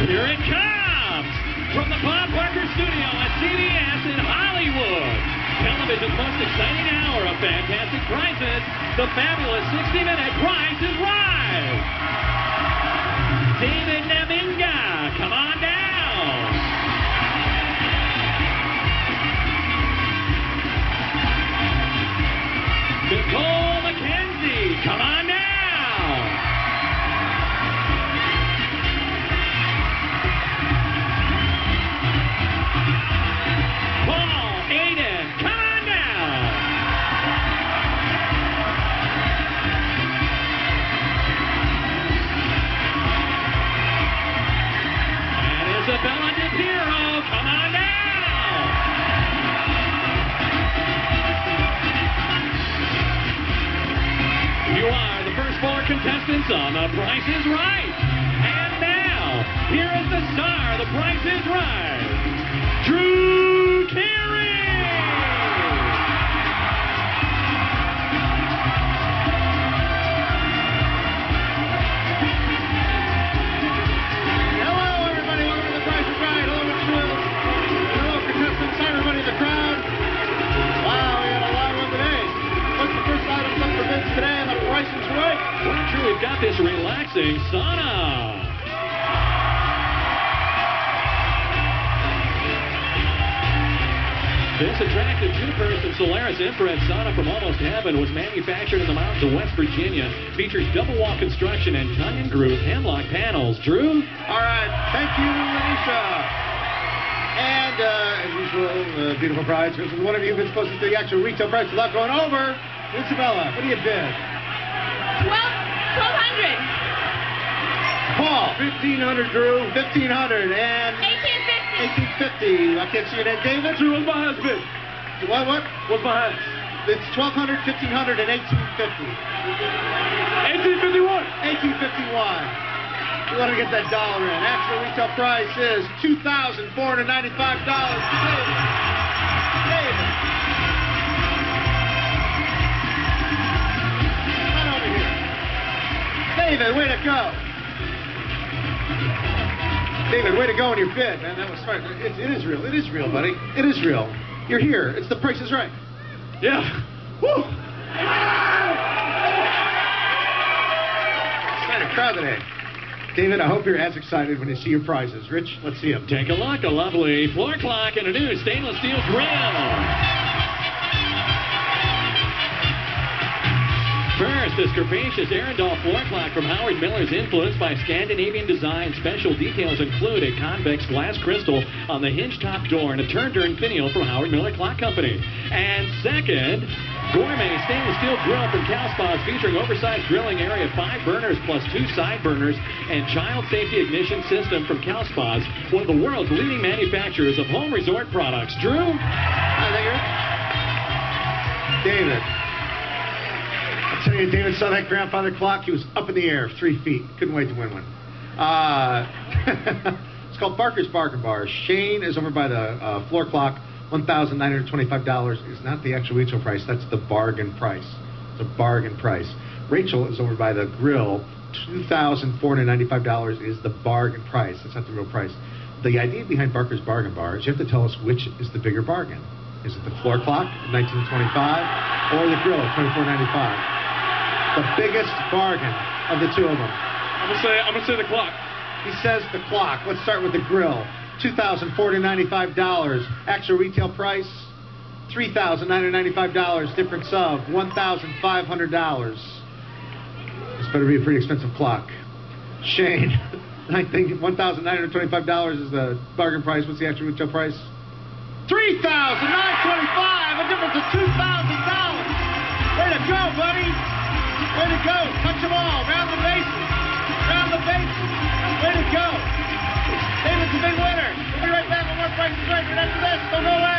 Here it comes from the Bob Barker Studio at CBS in Hollywood. Television's most exciting hour of fantastic prizes. The fabulous 60-minute Price is Right. David Namminga, contestants on The Price is Right. And now, here is the star The Price is Right, Drew this relaxing sauna. This attractive two-person Solaris infrared sauna from Almost Heaven was manufactured in the mountains of West Virginia. Features double-wall construction and tongue and groove hemlock panels. Drew? All right. Thank you, Anisha. And uh, as usual, uh, beautiful prize. This is one of you who's supposed to the actual retail price without going over. Isabella, what do you bid? Twelve, twelve hundred, Paul. 1500, Drew. 1500 and eighteen fifty. 1850. I can't see your name. David? Drew, what's my husband? What, what? What's my husband? It's 1200, 1500, and 1850. 1851. 1851. We want to get that dollar in. Actual retail price is $2,495. David. David. David, way to go. David, way to go on your bid, man. That was fun. It, it is real. It is real, buddy. It is real. You're here. It's the price is right. Yeah. Woo! Excited crowd today. David, I hope you're as excited when you see your prizes. Rich, let's see them. Take a look, a lovely floor clock and a new stainless steel grill. First, this capacious Arundel floor clock from Howard Miller's influenced by Scandinavian design. Special details include a convex glass crystal on the hinge top door and a turn-turn finial from Howard Miller Clock Company. And second, gourmet stainless steel grill from Cal Spas featuring oversized grilling area, five burners plus two side burners, and child safety ignition system from Cal Spas, one of the world's leading manufacturers of home resort products. Drew? Hi, thank you. David. David saw that grandfather clock. He was up in the air, three feet. Couldn't wait to win one. Uh, it's called Barker's Bargain Bar. Shane is over by the uh, floor clock. $1,925 is not the actual retail price. That's the bargain price. It's a bargain price. Rachel is over by the grill. $2,495 is the bargain price. That's not the real price. The idea behind Barker's Bargain Bar is you have to tell us which is the bigger bargain. Is it the floor clock, 1925, or the grill, 2495? The biggest bargain of the two of them. I'm gonna say I'm gonna say the clock. He says the clock. Let's start with the grill. $2,495. Actual retail price, $3,995. Difference of $1,500. This better be a pretty expensive clock. Shane, I think $1,925 is the bargain price. What's the actual retail price? $3,925. A difference of $2,000. Way to go, buddy. Way to go. Touch them all. Round the bases. Round the bases. Way to go. David's a big winner. We'll be right back with more prices right. But after this, don't go away.